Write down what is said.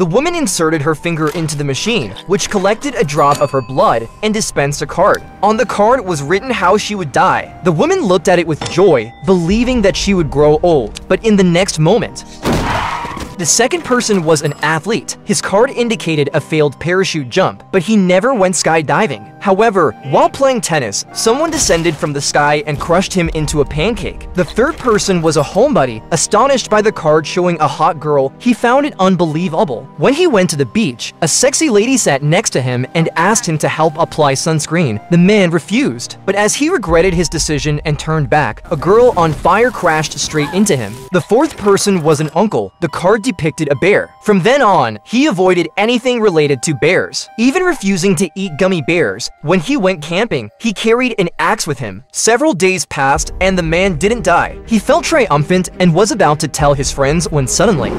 The woman inserted her finger into the machine, which collected a drop of her blood and dispensed a card. On the card was written how she would die. The woman looked at it with joy, believing that she would grow old, but in the next moment, the second person was an athlete. His card indicated a failed parachute jump, but he never went skydiving. However, while playing tennis, someone descended from the sky and crushed him into a pancake. The third person was a homebody. Astonished by the card showing a hot girl, he found it unbelievable. When he went to the beach, a sexy lady sat next to him and asked him to help apply sunscreen. The man refused, but as he regretted his decision and turned back, a girl on fire crashed straight into him. The fourth person was an uncle. The card depicted a bear. From then on, he avoided anything related to bears, even refusing to eat gummy bears. When he went camping, he carried an axe with him. Several days passed and the man didn't die. He felt triumphant and was about to tell his friends when suddenly,